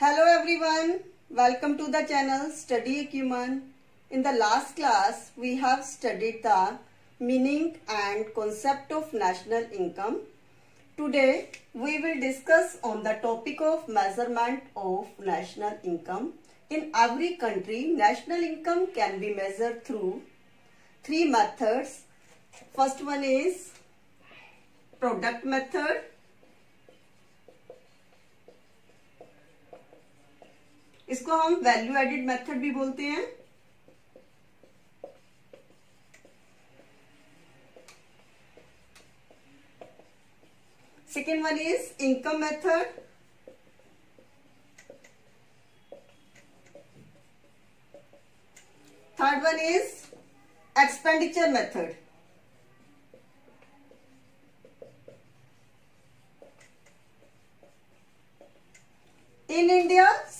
Hello everyone, welcome to the channel Study Acumen. In the last class, we have studied the meaning and concept of national income. Today, we will discuss on the topic of measurement of national income. In every country, national income can be measured through three methods. First one is product method इसको हम value added method भी बोलते हैं। Second one is income method third one is expenditure method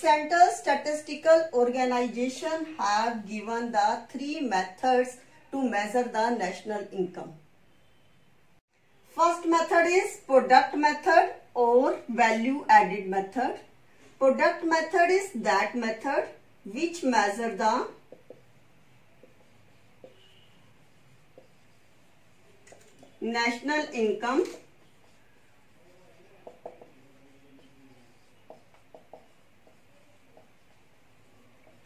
Central Statistical Organization have given the three methods to measure the national income. First method is product method or value added method. Product method is that method which measure the national income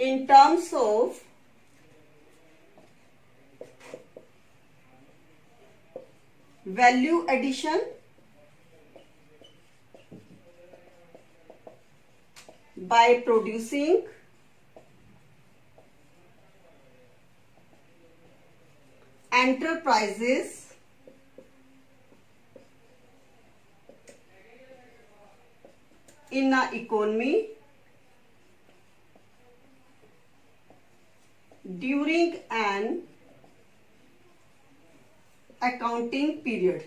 in terms of value addition by producing enterprises in a economy during an accounting period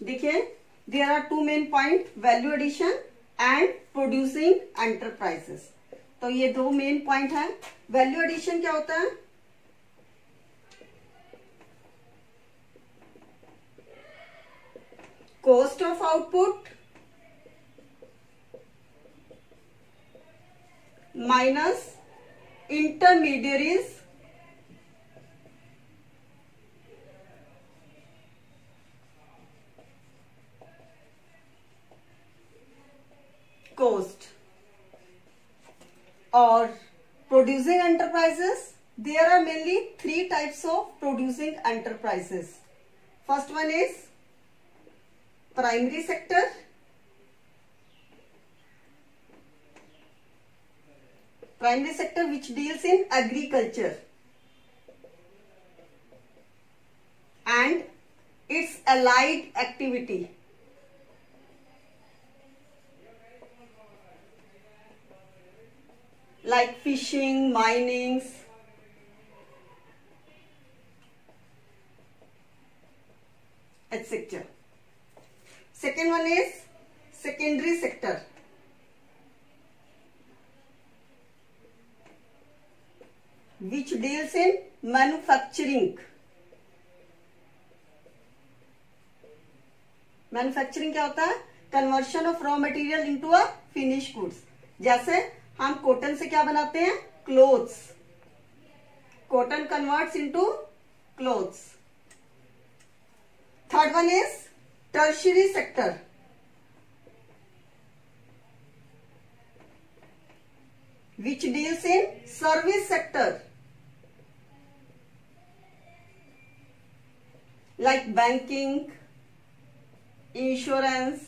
देखिए there are two main point value addition and producing enterprises तो ये दो main point है। Value addition क्या होता है? Cost of output minus intermediaries cost or producing enterprises there are mainly three types of producing enterprises first one is primary sector primary sector which deals in agriculture and its allied activity like fishing, mining, etc. Second one is secondary sector. Which deals in manufacturing. Manufacturing क्या होता है? Conversion of raw material into a finish goods जैसे हम cotton से क्या बनाते हैं? Clothes cotton converts into clothes third one is tertiary sector which deals in service sector. Like banking, insurance,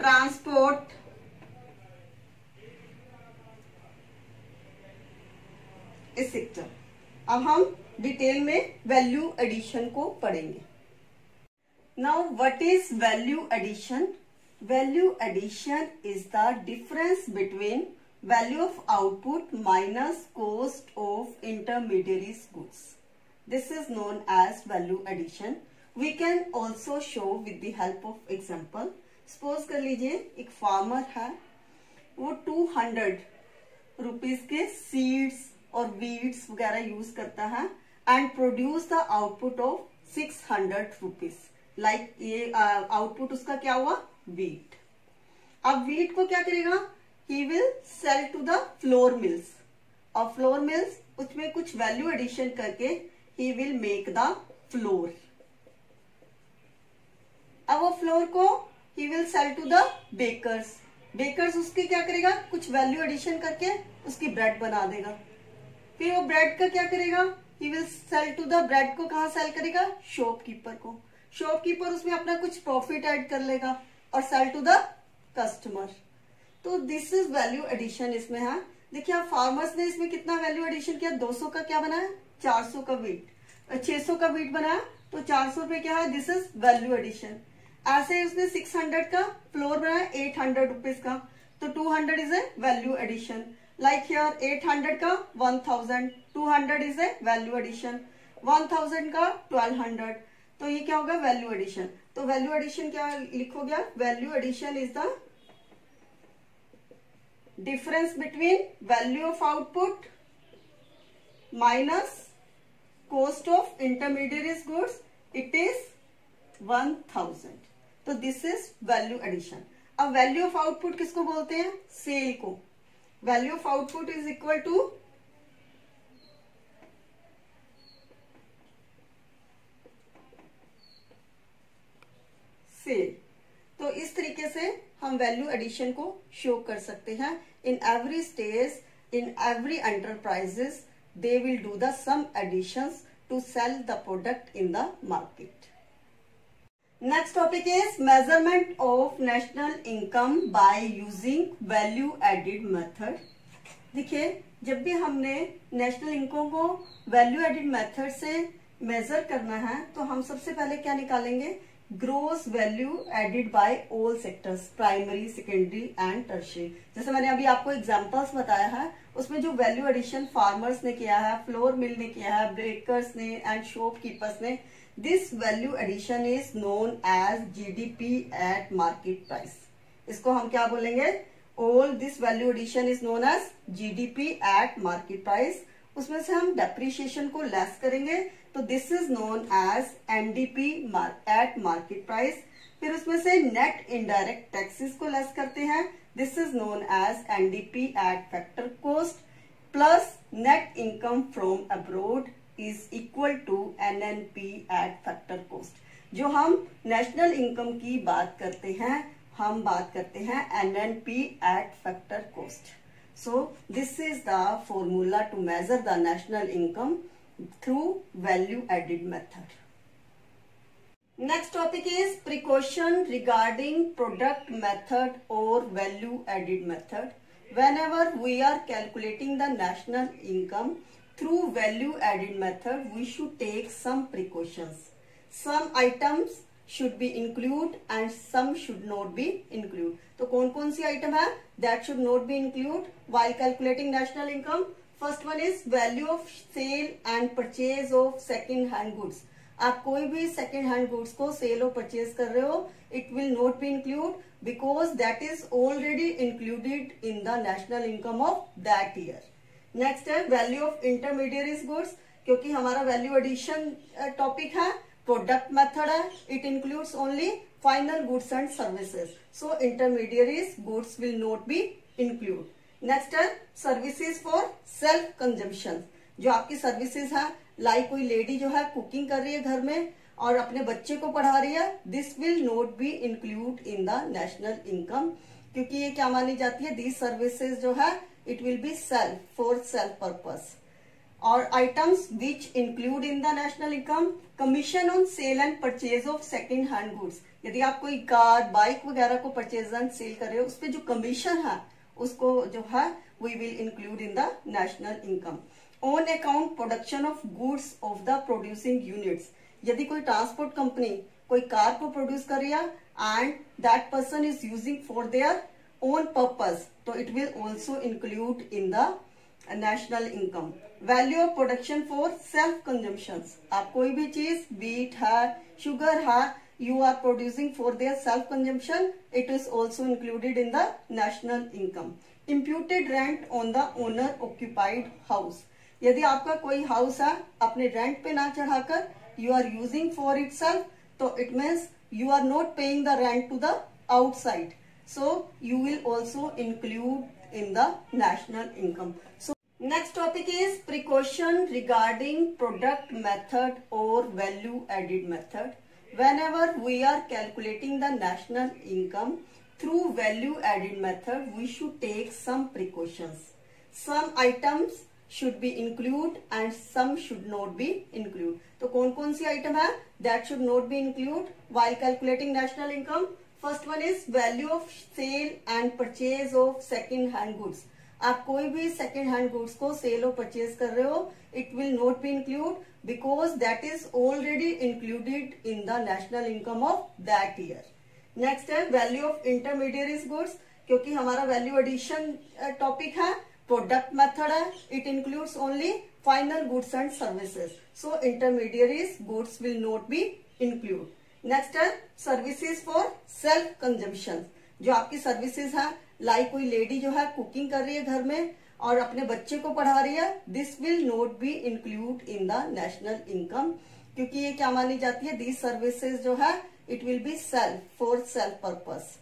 transport, इस सेक्टर अब हम डिटेल में वैल्यू एडिशन को पढ़ेंगे. Now what is value addition value addition is the difference between value of output minus cost of intermediaries goods. This is known as value addition. We can also show with the help of example. Suppose कर लीजिए एक farmer है वो 200 rupees के seeds और weeds वगैरह use करता है and produce the output of six hundred rupees like ये आउटपुट uh, उसका क्या हुआ वीट अब वीट को क्या करेगा he will sell to the flour mills और फ्लोर मिल्स उसमें कुछ वैल्यू एडिशन करके he will make the flour अब वो फ्लोर को he will sell to the bakers bakers उसकी क्या करेगा? कुछ वैल्यू एडिशन करके उसकी ब्रेड बना देगा। फिर वो ब्रेड का क्या करेगा? He will sell to the bread को कहा सेल करेगा? शॉपकीपर को। शॉपकीपर उसमें अपना कुछ प्रॉफिट ऐड कर लेगा और सेल टू द कस्टमर तो दिस इज़ वैल्यू एडिशन इसमें, है? देखिए, आप फार्मर्स ने इसमें कितना वैल्यू एडिशन किया? 200 का क्या बनाया? 400 का वीट 600 का वीट बनाया तो 400 पे क्या है? दिस इज़ वैल्यू एडिशन ऐसे उसने 600 का फ्लोर बनाया एट हंड्रेड रुपीज़ का. तो 200 hundred is a value addition like here 800 का 1000 200 इज़ ए वैल्यू एडिशन 1000 का 1200 तो ये क्या होगा? वैल्यू एडिशन तो वैल्यू एडिशन क्या लिखो गया value addition is the between value of output minus cost of intermediate goods it is one thousand तो दिस इज़ वैल्यू एडिशन अब वैल्यू ऑफ़ आउटपुट किसको बोलते हैं? सेल को. Value of output is equal to sale तो इस तरीके से हम वैल्यू एडिशन को शो कर सकते हैं। In every stage in every enterprises they will do the some additions to sell the product in the market next topic is measurement of national income by using value added method देखिए, जब भी हमने national income को value added method से measure करना है तो हम सबसे पहले क्या निकालेंगे? Gross value added by all sectors primary secondary and tertiary जैसे मैंने अभी आपको एग्जांपल्स बताया है, उसमें जो वैल्यू एडिशन फार्मर्स ने किया है फ्लोर मिल ने किया है ब्रेकर्स ने एंड शॉपकीपर्स ने this value addition is known as GDP at market price इसको हम क्या बोलेंगे? All this value addition is known as GDP at market price उसमें से हम डेप्रिशिएशन को लेस करेंगे तो this is known as NDP at market price फिर उसमें से नेट इनडायरेक्ट टैक्सेस को लेस करते हैं. This is known as NDP at factor cost plus net income from abroad is equal to N N P at factor cost जो हम national income की बात करते हैं, हम बात करते हैं N N P at factor cost so this is the formula to measure the national income through value added method next topic is precaution regarding product method और value added method whenever we are calculating the national income through value added method we should take some precautions. Some items should be include and some should not be include. तो कौन कौन सी item है that should not be include while calculating national income? First one is value of sale and purchase of second hand goods. आप कोई भी second hand goods को sale और purchase कर रहे हो it will not be include because that is already included in the national income of that year next है value of intermediate goods क्योंकि हमारा वैल्यू एडिशन टॉपिक है प्रोडक्ट मेथड है. It includes only final goods and services so intermediate goods will not be include next है services for self consumption जो आपकी services है like कोई लेडी जो है कुकिंग कर रही है घर में और अपने बच्चे को पढ़ा रही है this will not be include in the national income क्योंकि ये क्या मानी जाती है? दीज सर्विसेज़ जो है, it will be self, for self purpose. Or items which include in the national income, commission on sale and purchase of second hand goods. यदि आप कोई कार बाइक वगैरह को परचेज एंड सेल कर रहे हो उस पर जो कमीशन है, उसको जो है we will include in the national income on account production of goods of the producing units यदि कोई ट्रांसपोर्ट कंपनी कोई कार को प्रोड्यूस कर रही है and that person is using for their own purpose तो it will also include in the national income value of production for self consumption आप कोई भी चीज़ बीट है शुगर है you are producing for their self consumption it is also included in the national income imputed rent on the owner occupied house यदि आपका कोई house है अपने रेंट पे ना चढ़ाकर you are using for itself तो it means you are not paying the rent to the outside. So you will also include in the national income. Next topic is precaution regarding product method और value added method whenever we are calculating the national income through value added method we should take some precautions some items should be include and some should not be include तो कौन कौन सी item है? That should not be include while calculating national income first one is value of sale and purchase of second hand goods आप कोई भी second hand goods को sale और परचेज कर रहे हो it will not be include because that is already included in the national income of that year next है value of intermediate goods क्योंकि हमारा वैल्यू एडिशन टॉपिक है प्रोडक्ट मेथड है it includes only final goods and services so intermediaries goods will not be include next है services for self consumption जो आपकी services है like कोई लेडी जो है कुकिंग कर रही है घर में और अपने बच्चे को पढ़ा रही है। This will not be include in the national income क्योंकि ये क्या मानी जाती है? दीज सर्विसेज़ जो है it will be self for self purpose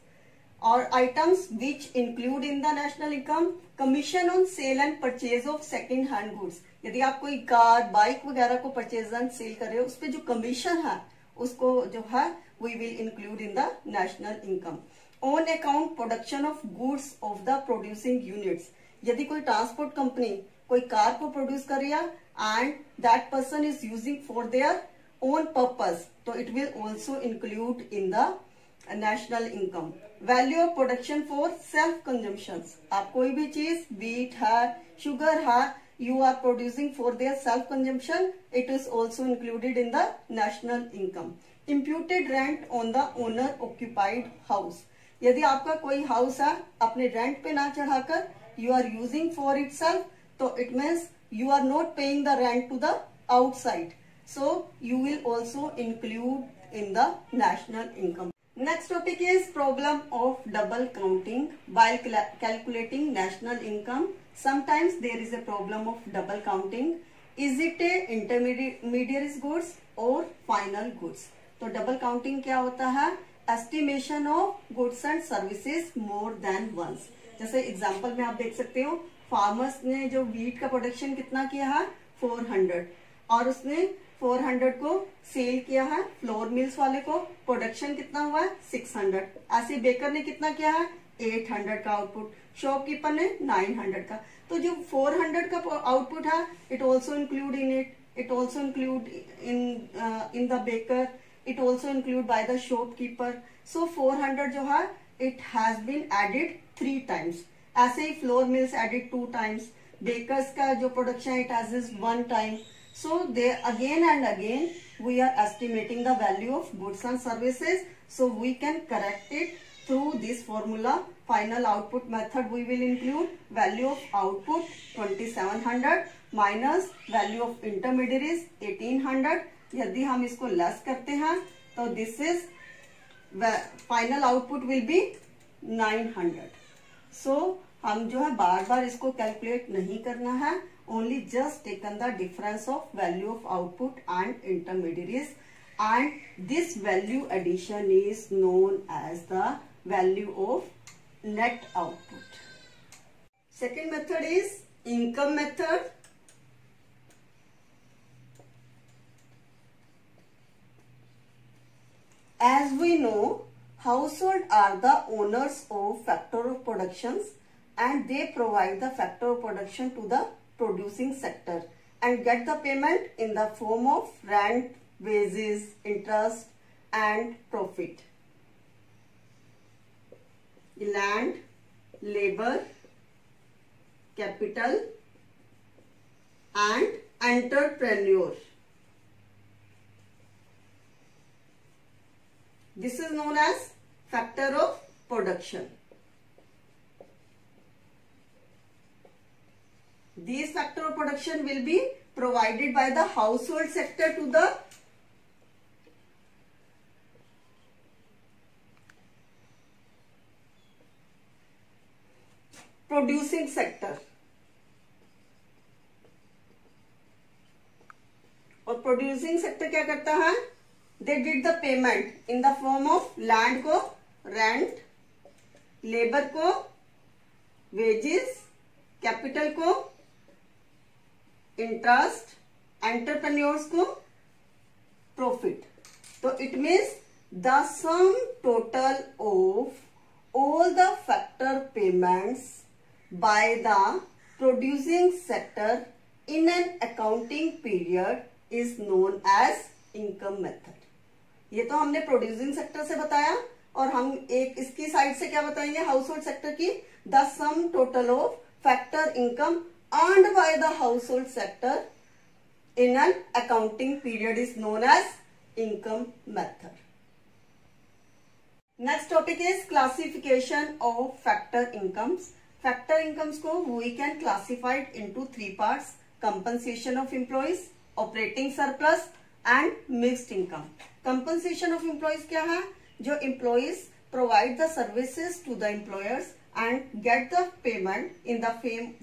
और items which include in the national income commission on sale and purchase of second hand goods यदि आप कोई कार बाइक वगैरह को परचेज एंड सेल कर रहे हो उस पर जो कमीशन है, उसको जो है we will include in the national income on account production of goods of the producing units यदि कोई ट्रांसपोर्ट कंपनी कोई कार को प्रोड्यूस कर रही है and that person is using for their own purpose तो it will also include in the national income value of production for self consumption आप कोई भी चीज़ बीट है शुगर है you are producing for their self consumption it is also included in the national income imputed rent on the owner occupied house यदि आपका कोई house है, अपने रेंट पे ना चढ़ाकर you are using for it तो it means you are not paying the rent to the outside so you will also include in the national income next topic is problem of double counting by calculating national income sometimes there is a problem of double counting is it a intermediate मीडियर goods और final goods तो double counting क्या होता है? Estimation of goods and services more then once जैसे example में आप देख सकते हो फार्मर्स ने जो वीट का प्रोडक्शन कितना किया है? 400 और उसने 400 को सेल किया है फ्लोर मिल्स वाले को प्रोडक्शन कितना हुआ है? 600 ऐसे बेकर ने कितना किया है? 800 का आउटपुट शॉपकीपर ने 900 का. तो जो 400 का आउटपुट है it also include in it it also include in in the baker It also include by the shopkeeper so 400 जो है it has been added three times ऐसे ही flour mills added two times bakers का जो production it has is one time So there again and again we are estimating the value of goods and services. So we can correct it through this formula. Final output method we will include value of output 2700 minus value of intermediaries 1800. यदि हम इसको less करते हैं तो this is final output will be 900 so हम जो है बार बार इसको कैलकुलेट नहीं करना है only just taken the difference of value of output and intermediate and this value addition is known as the value of net output second method is income method As we know, household are the owners of factor of productions and they provide the factor of production to the producing sector and get the payment in the form of rent, wages, interest and profit. Land, labor, capital and entrepreneur. This is known as factor of production. These factor of production will be provided by the household sector to the producing sector. और producing sector क्या करता है they did the payment in the form of land को rent labour को wages capital को interest entrepreneurs को profit तो it means the sum total of all the factor payments by the producing sector in an accounting period is known as income method ये तो हमने producing sector से बताया और हम एक इसकी साइड से क्या बताएँगे? हाउस होल्ड सेक्टर की the sum total of factor income earned by the household sector in an accounting period is known as income method next topic is classification of factor incomes factor incomes को we can classified into three parts compensation of employees, operating surplus and mixed income compensation of employees क्या है? जो employees provide the services to the employers and get the payment in the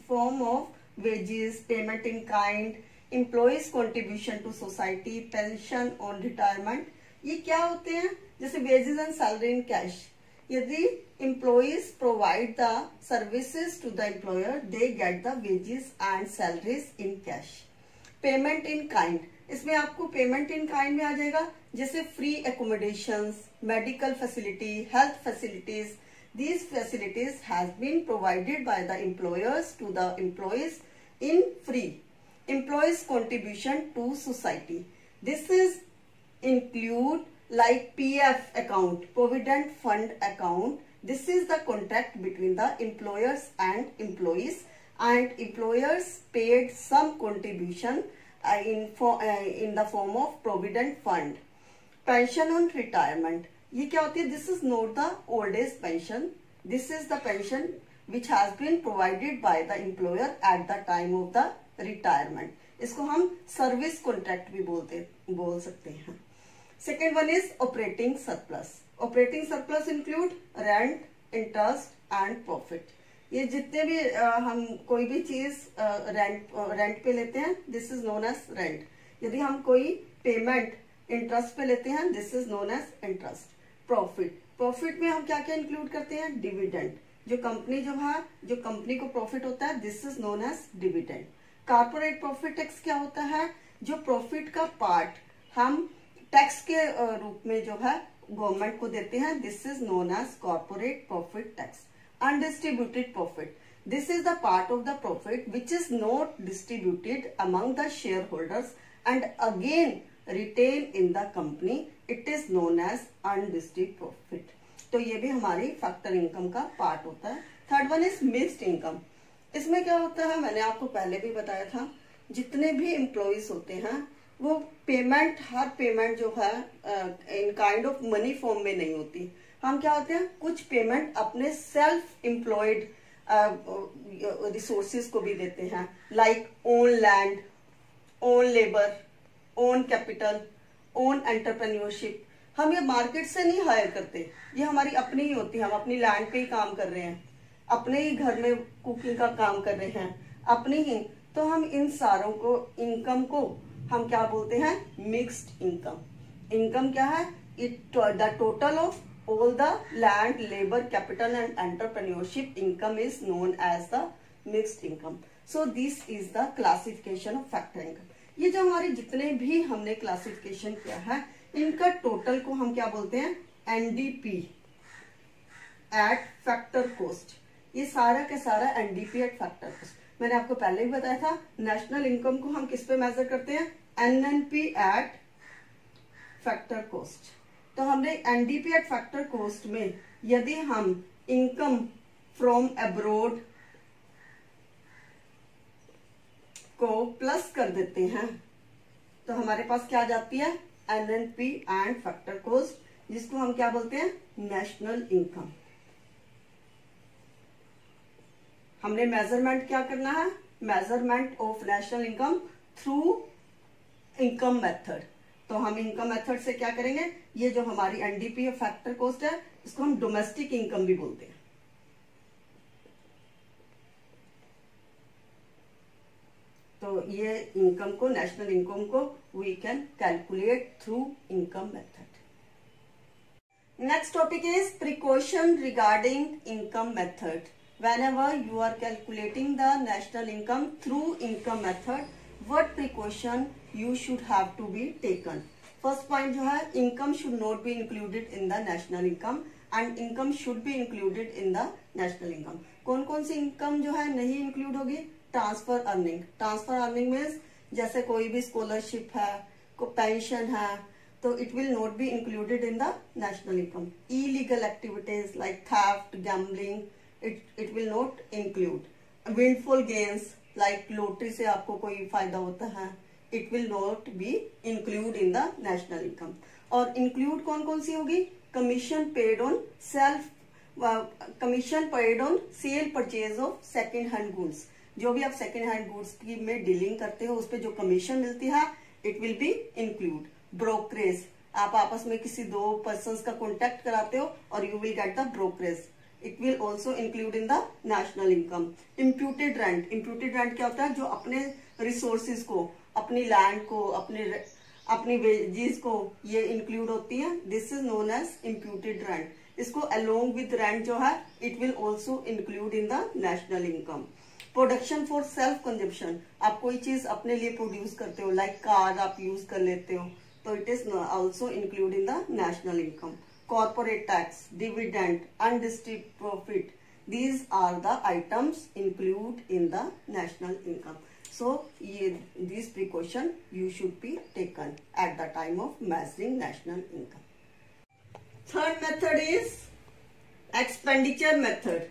form of wages payment in kind employees contribution to society pension on retirement ये क्या होते हैं? जैसे wages and salary in cash यदि employees provide the services to the employer they get the wages and salaries in cash payment in kind इसमें आपको payment in kind में आ जाएगा, जैसे free accommodation medical facility health facilities these facilities has been provided by the employers to the employees in free employees contribution to society this is include like P F account provident fund account this is the contract between the employers and employees and employers paid some contribution in in the form of provident fund pension on retirement ये क्या होती है? This is not the old age pension this is the pension which has been provided by the employer at the time of the retirement इसको हम service contract भी बोलते, बोल सकते हैं। Second one is operating surplus operating surplus include rent interest and profit ये जितने भी आ, हम कोई भी चीज़ रेंट रेंट पे लेते हैं this is known as rent यदि हम कोई पेमेंट इंटरेस्ट पे लेते हैं this is known as interest profit profit में हम क्या क्या इंक्लूड करते हैं? डिविडेंड जो कंपनी जो है जो कंपनी को प्रॉफिट होता है this is known as dividend corporate profit tax क्या होता है? जो प्रॉफिट का पार्ट हम टैक्स के रूप में जो है गवर्नमेंट को देते हैं this is known as corporate profit tax undistributed profit this is the part of the profit which is not distributed among the shareholders and again retain in the company it is known as undistribute तो ये भी हमारी factor income का part होता है। Third one is mixed income इसमें क्या होता है? मैंने आपको पहले भी बताया था, जितने भी एम्प्लॉयज़ होते हैं, वो पेमेंट हर पेमेंट जो है in kind of money form में नहीं होती। हम क्या होते हैं, कुछ पेमेंट अपने सेल्फ एम्प्लॉयड रिसोर्सेज को भी देते हैं। Like own land own labour own capital own entrepreneurship हम ये मार्केट से नहीं हायर करते। ये हमारी अपनी ही होती है। हम अपनी लैंड पे ही काम कर रहे हैं। अपने ही घर में कुकिंग का काम कर रहे हैं। अपनी ही। तो हम इन सारों को इनकम को हम क्या बोलते हैं? मिक्स्ड इनकम इनकम क्या है? It the total of all the land labour capital and entrepreneurship income is known as the mixed income so this is the classification of factor income ये जो हमारे जितने भी हमने क्लासिफिकेशन किया है, इनका टोटल को हम क्या बोलते हैं? एनडीपी एट फैक्टर कोस्ट ये सारा का सारा एनडीपी एट फैक्टर कोस्ट मैंने आपको पहले भी बताया था नेशनल इनकम को हम किस पे मेजर करते हैं? एनएनपी एट फैक्टर कोस्ट तो हमने एनडीपी एट फैक्टर कोस्ट में यदि हम इनकम फ्रॉम अब्रोड को प्लस कर देते हैं तो हमारे पास क्या आ जाती है? एनएनपी एंड फैक्टर कोस्ट जिसको हम क्या बोलते हैं? नेशनल इनकम हमने मेज़रमेंट क्या करना है? Measurement of national income through income method तो हम इनकम मेथड से क्या करेंगे? ये जो हमारी एनडीपी फैक्टर कॉस्ट है इसको हम डोमेस्टिक इनकम भी बोलते हैं। तो ये इनकम को नेशनल इनकम को we can calculate through income method next topic is precaution regarding income method whenever you are calculating the national income through income method what precaution you should have to be taken first point जो है income should not be included in the national income and income should be included in the national income कौन कौन सी income जो है नहीं include होगी transfer earning transfer earning means जैसे कोई भी scholarship है को pension है तो it will not be included in the national income illegal activities like theft gambling it it will not include windfall gains like lottery से आपको कोई फ़ायदा होता है it will not be include in the national income और include कौन कौन सी होगी? Commission paid on self commission paid on sale purchase of second hand goods जो भी आप सेकेंड हैंड गुड्स की में डीलिंग करते हो, उस पर जो कमीशन मिलती है it will be include brokerage आप आपस में किसी दो पर्सन का कॉन्टेक्ट कराते हो और you will get the brokerage it will also include in the national income imputed rent imputed rent क्या होता है? जो अपने रिसोर्सिस को, अपनी लैंड को, अपने अपनी वेजेस को, ये इंक्लूड होती है. This is known as imputed rent इसको अलोंग विद रेंट जो है it will also include in the national income production for self consumption आप कोई चीज़ अपने लिए प्रोड्यूस करते हो लाइक like कार आप यूज़ कर लेते हो तो it is also include in the national income corporate tax, dividend, undistributed profit. These are the items include in the national income. So, these precaution you should be taken at the time of measuring national income. Third method is expenditure method.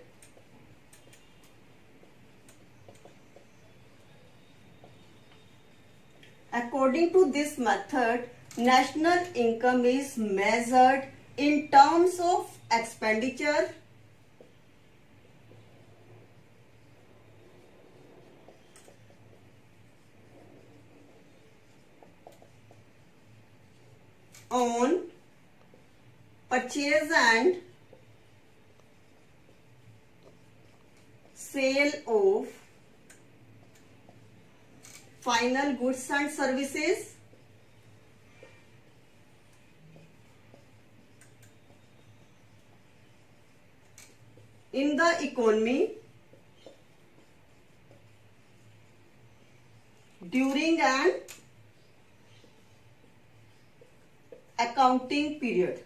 According to this method, national income is measured in terms of expenditure on purchase and sale of final goods and services in the economy during an accounting period.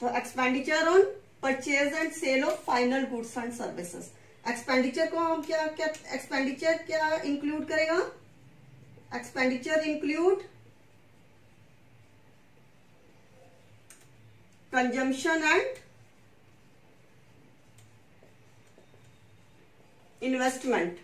तो expenditure on purchase and sale of final goods and services expenditure को हम क्या क्या expenditure क्या include करेगा expenditure include consumption and investment.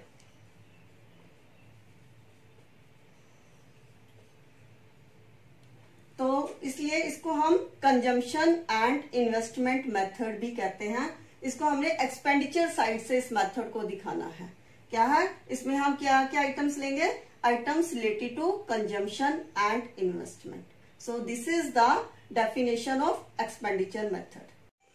तो इसलिए इसको हम कंजम्पशन एंड इन्वेस्टमेंट मेथड भी कहते हैं। इसको हमने एक्सपेंडिचर साइड से इस मेथड को दिखाना है। क्या है? इसमें हम क्या क्या आइटम्स लेंगे? Items related to consumption and investment so this is the definition of expenditure method.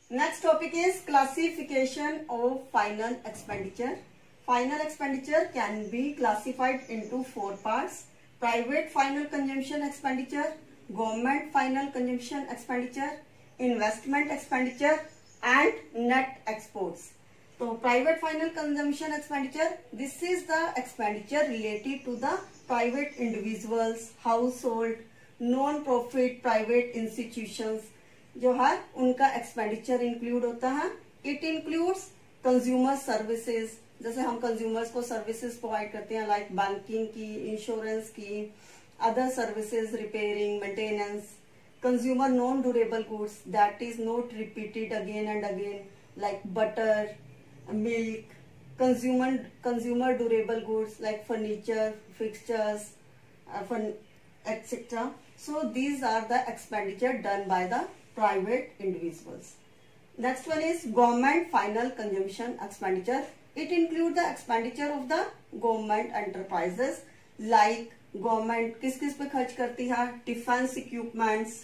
Next topic is classification of final expenditure. Final expenditure can be classified into four parts. Private final consumption expenditure, government final consumption expenditure, investment expenditure and net exports. So private final consumption expenditure, this is the expenditure related to the private individuals, household, non profit private institutions जो है, उनका expenditure include होता है। It includes consumer services जैसे हम consumers को services provide करते हैं लाइक बैंकिंग की इंश्योरेंस की other services repairing maintenance consumer non durable goods that is not repeated again and again like butter milk consumer consumer durable goods like furniture fixtures etc. So these are the expenditure done by the private individuals. Next one is government final consumption expenditure. It includes the expenditure of the government enterprises like government किस किस पे खर्च करती है defence equipments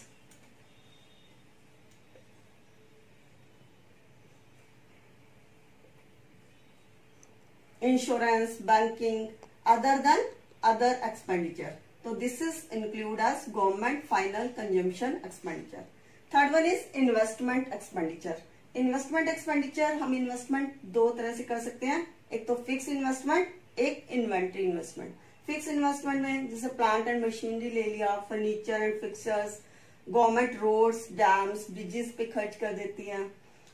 insurance banking other than other expenditure So this is include as government final consumption expenditure. Third one is investment expenditure. Investment expenditure हम investment दो तरह से कर सकते हैं एक तो फिक्स इन्वेस्टमेंट एक इन्वेंट्री इन्वेस्टमेंट फिक्स इन्वेस्टमेंट में जैसे प्लांट एंड मशीनरी ले लिया furniture and fixers government roads dams bridges पे खर्च कर देती है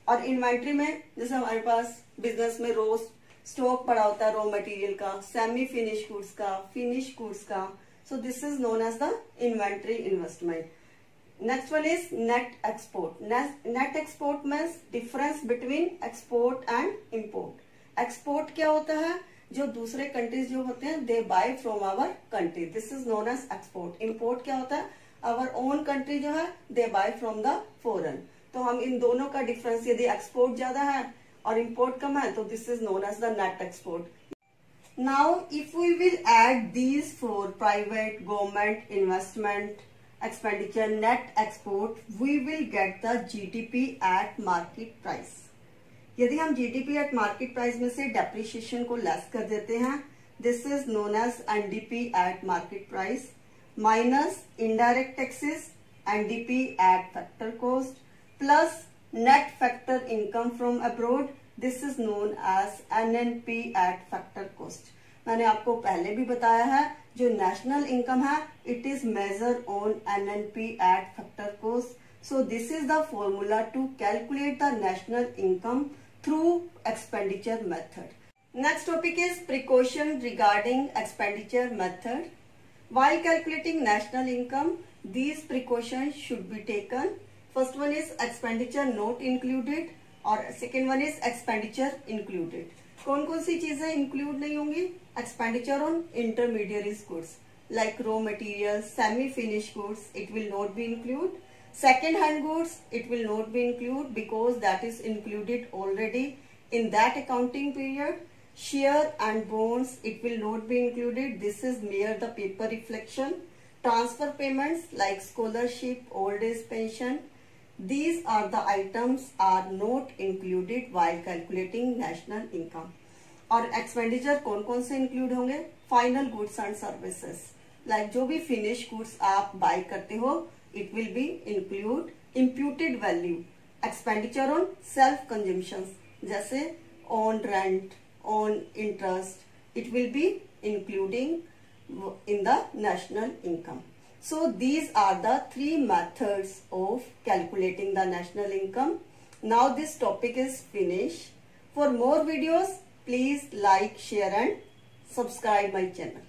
और इन्वेंट्री में जैसे हमारे पास बिज़नेस में रोज स्टॉक पड़ा होता है रॉ मटेरियल का सेमी फिनिश गुड्स का फिनिश गुड्स का so this is known as the inventory investment next one is net export net export means difference between export and import export क्या होता है? जो दूसरे कंट्रीज़ जो होते हैं they buy from our country this is known as export import क्या होता है? आवर ओन कंट्री जो है they buy from the foreign तो हम इन दोनों का डिफरेंस यदि एक्सपोर्ट ज़्यादा है और इम्पोर्ट कम है तो this is known as the net export now if we will add these four private government investment expenditure net export we will get the GDP at market price यदि हम GDP at market price में से depreciation को less कर देते हैं this is known as NDP at market price minus indirect taxes NDP at factor cost plus net factor income from abroad this is known as N N P at factor cost मैंने आपको पहले भी बताया है, जो national income है it is measure on N N P at factor cost so this is the formula to calculate the national income through expenditure method next topic is precaution regarding expenditure method while calculating national income these precaution should be taken first one is expenditure not included और second one is expenditure included कौन कौन सी चीज़ें include नहीं होंगी? Expenditure on intermediaries goods like raw material semi finish goods it will not be include second hand goods it will not be include because that is included already in that accounting period share and bonds it will not be included this is mere the paper reflection transfer payment like scholarship old age pension these are the items are not included while calculating national income. और expenditure कौन कौन से include होंगे? Final goods and services like जो भी finish goods आप buy करते हो it will be include imputed value expenditure on self consumption जैसे on rent on interest it will be including in the national income So these are the three methods of calculating the national income. Now this topic is finished. For more videos, please like, share and subscribe my channel.